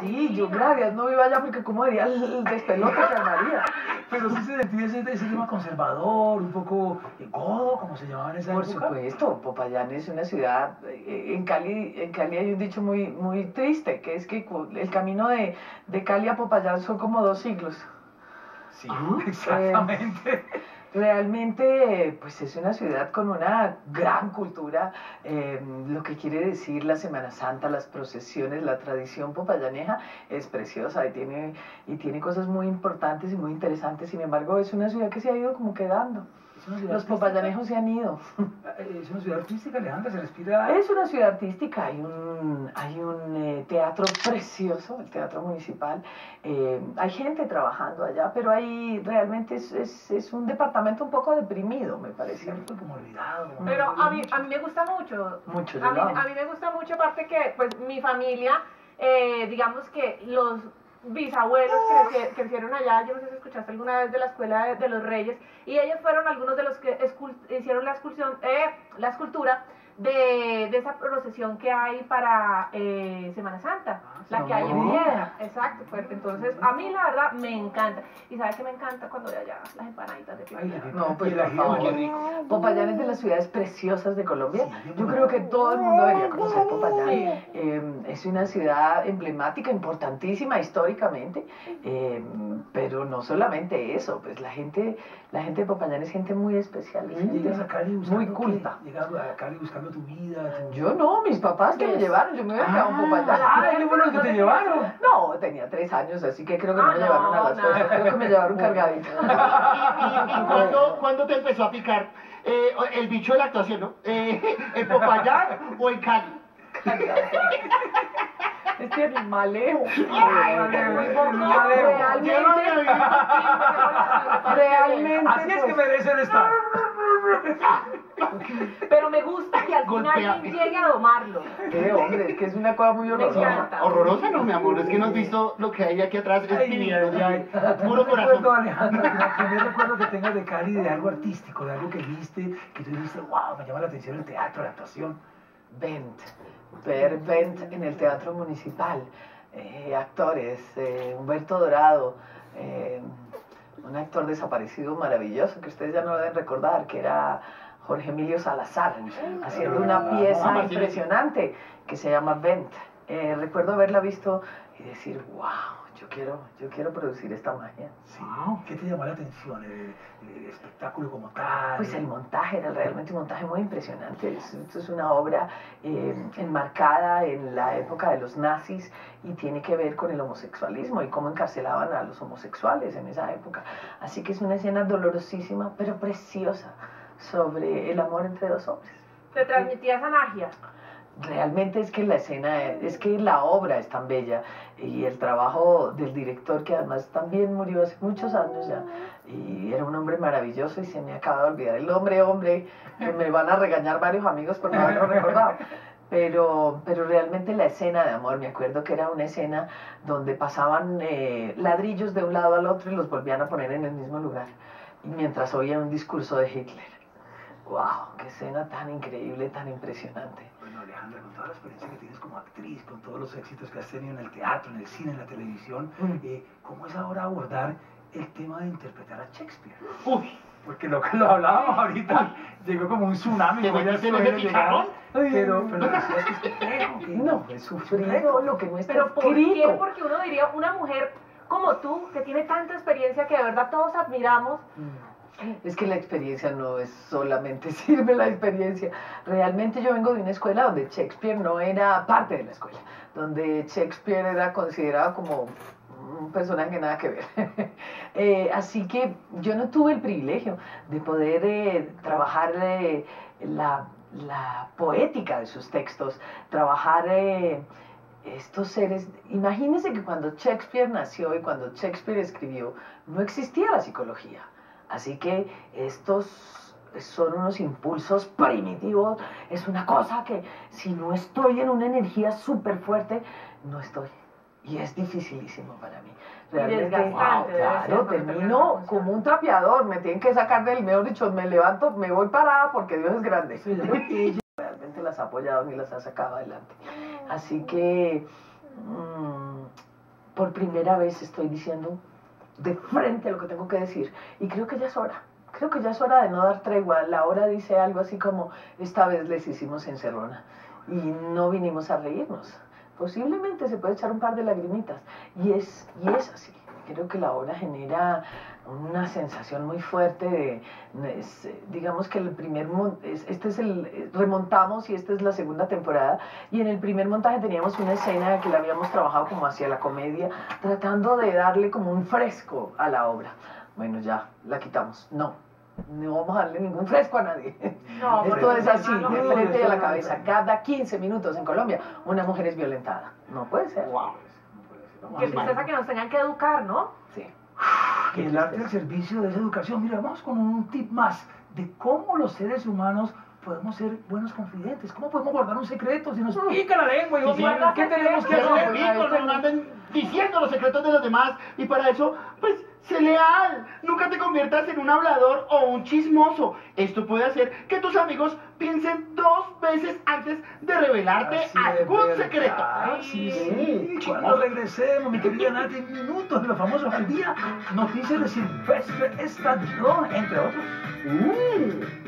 Sí, yo gracias no vivo allá porque como diría el despelote que armaría. Pero sí se sentía ese, ese tema conservador, un poco eh, godo, como se llamaba en esa Por época. supuesto, Popayán es una ciudad, eh, en Cali, en Cali hay un dicho muy, muy triste, que es que el camino de, de Cali a Popayán son como dos siglos. Sí, exactamente. Realmente, pues es una ciudad con una gran cultura, eh, lo que quiere decir la Semana Santa, las procesiones, la tradición popayaneja es preciosa y tiene, y tiene cosas muy importantes y muy interesantes. Sin embargo, es una ciudad que se ha ido como quedando. Los artística. popayanejos se han ido. Eh, Es una ciudad artística, Alejandra, se respira. Es una ciudad artística, hay un, hay un eh, teatro precioso, el Teatro Municipal. Eh, hay gente trabajando allá, pero ahí realmente es, es, es un departamento un poco deprimido, me parece. Cierto, como olvidado. como Pero a mí, a mí me gusta mucho. Mucho, A mí, a mí me gusta mucho, aparte que pues mi familia, eh, digamos que los bisabuelos creci- crecieron allá, yo no sé si escuchaste alguna vez de la escuela de, de los reyes, y ellos fueron algunos de los que hicieron la excursión, eh, la escultura de, de esa procesión que hay para eh, Semana Santa, la que hay en piedra, exacto, pues, entonces a mí la verdad me encanta, y sabes que me encanta cuando de allá las empanaditas de piedra. No, pues por favor. Popayán es de las ciudades preciosas de Colombia. Sí, Yo creo que todo el mundo debería conocer Popayán. Sí. Eh, es una ciudad emblemática, importantísima históricamente, eh, pero no solamente eso, pues la gente, la gente de Popayán es gente muy especial, gente a Cali muy culta. Llegas a Cali buscando tu vida. tu- Yo no, mis papás que me llevaron, yo me hubiera quedado qué bueno que te llevaron. No, tenía tres años, así que creo que no Ah, me llevaron a las no. cosas, creo que me llevaron cargadita. ¿Y, cuándo, te empezó a picar eh, el bicho de la actuación, no? Eh, ¿En Popayán o en Cali? Es que el maleo. Ay, Muy el poco. maleo. Realmente, realmente. Así es que pues, merecen estar. Pero me gusta que algún Golpea. alguien llegue a domarlo. Qué hombre, es que es una cosa muy Me horrorosa. encanta. Horrorosa, no, mi amor. Es que no has visto lo que hay aquí atrás. Es divino. Puro Recuerdo, corazón. Alejandra, el primer recuerdo que tengas de Cali de algo artístico, de algo que viste, que tú dijiste, wow, me llama la atención el teatro, la actuación. Vent, ver Vent en el Teatro Municipal, eh, actores, eh, Humberto Dorado, eh, un actor desaparecido maravilloso que ustedes ya no deben recordar, que era Jorge Emilio Salazar, haciendo una pieza Ah, Martín. impresionante que se llama Vent. Eh, recuerdo haberla visto y decir, wow, yo quiero, yo quiero producir esta magia. Sí. ¿Qué te llamó la atención? El, el espectáculo como tal. Pues el montaje era realmente un montaje muy impresionante. Es- Esto es una obra eh, enmarcada en la época de los nazis y tiene que ver con el homosexualismo y cómo encarcelaban a los homosexuales en esa época. Así que es una escena dolorosísima, pero preciosa, sobre el amor entre dos hombres. Te transmitía esa magia. Realmente es que la escena, es que la obra es tan bella y el trabajo del director, que además también murió hace muchos años ya, y era un hombre maravilloso y se me acaba de olvidar el nombre, hombre, que me van a regañar varios amigos por no haberlo recordado. Pero, pero realmente la escena de amor, me acuerdo que era una escena donde pasaban eh, ladrillos de un lado al otro y los volvían a poner en el mismo lugar, mientras oían un discurso de Hitler. ¡Wow! ¡Qué escena tan increíble, tan impresionante! Bueno, Alejandra, con toda la experiencia que tienes como actriz, con todos los éxitos que has tenido en el teatro, en el cine, en la televisión, Mm. eh, ¿cómo es ahora abordar el tema de interpretar a Shakespeare? Uy, Porque lo que lo hablábamos ahorita, llegó como un tsunami. ¿Te metiste en ese? Pero, pero es No, he sufrido lo que no está Pero ¿por qué? Porque uno diría, una mujer como tú, que tiene tanta experiencia que de verdad todos admiramos, Es que la experiencia no es solamente sirve la experiencia. Realmente yo vengo de una escuela donde Shakespeare no era parte de la escuela, donde Shakespeare era considerado como un personaje nada que ver. Eh, así que yo no tuve el privilegio de poder eh, trabajar eh, la, la poética de sus textos, trabajar estos seres. Imagínense que cuando Shakespeare nació y cuando Shakespeare escribió, no existía la psicología. Así que estos son unos impulsos primitivos, es una cosa que si no estoy en una energía súper fuerte, no estoy. Y es dificilísimo para mí. Realmente, ser claro, termino como un trapeador, me tienen que sacar del, mejor dicho, me levanto, me voy parada porque Dios es grande. Realmente las ha apoyado ni las ha sacado adelante. Así que mm, por primera vez estoy diciendo de frente lo que tengo que decir. Y creo que ya es hora. Creo que ya es hora de no dar tregua. La hora dice algo así como, esta vez les hicimos encerrona y no vinimos a reírnos. Posiblemente se puede echar un par de lagrimitas. Y es, y es así. Creo que la hora genera una sensación muy fuerte de, es, digamos que el primer, este es el, remontamos y esta es la segunda temporada y en el primer montaje teníamos una escena que la habíamos trabajado como hacia la comedia, tratando de darle como un fresco a la obra. Bueno, ya, la quitamos. No, no vamos a darle ningún fresco a nadie. No, Esto es así, no, de no, frente a la cabeza. Cada 15 minutos en Colombia una mujer es violentada. No puede ser. Wow. Qué tristeza que nos tengan que educar, ¿no? Sí. Que el arte al servicio de esa educación. Mira, vamos con un tip más de cómo los seres humanos podemos ser buenos confidentes. ¿Cómo podemos guardar un secreto si nos pica la lengua? Y Sí, ¿Qué tenemos que hacer? pico, no anden diciendo los secretos de los demás. Y para eso, pues, sé leal. Nunca te conviertas en un hablador o un chismoso. Esto puede hacer que tus amigos piensen dos veces antes de revelarte Así algún secreto. Sí, Sí, sí. Cuando regresemos, mi querida Nati, en minutos de los famosos al día, noticias de Silvestre Estallón, entre otros. Mm.